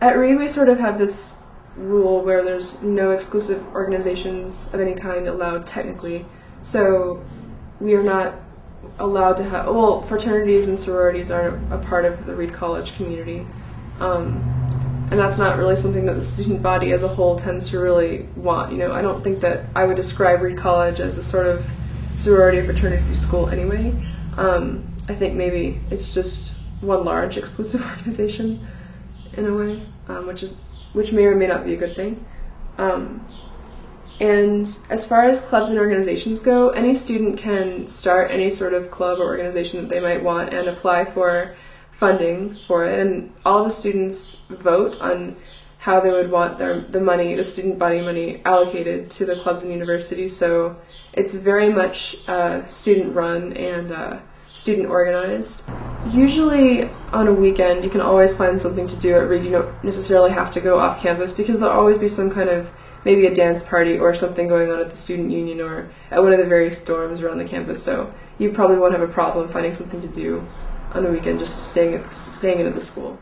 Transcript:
at Reed, we sort of have this rule where there's no exclusive organizations of any kind allowed technically. So we are not allowed to have, well, fraternities and sororities are a part of the Reed College community. Um, and that's not really something that the student body as a whole tends to really want. You know, I don't think that I would describe Reed College as a sort of sorority or fraternity school anyway. Um, I think maybe it's just one large exclusive organization in a way, um, which is which may or may not be a good thing. Um, and as far as clubs and organizations go, any student can start any sort of club or organization that they might want and apply for funding for it. And all the students vote on how they would want their the money, the student body money, allocated to the clubs and universities. So it's very much uh, student run and uh, student organized. Usually on a weekend, you can always find something to do at Reed. You don't necessarily have to go off campus because there'll always be some kind of maybe a dance party or something going on at the student union or at one of the various dorms around the campus. So you probably won't have a problem finding something to do on a weekend just staying at the, staying in at the school.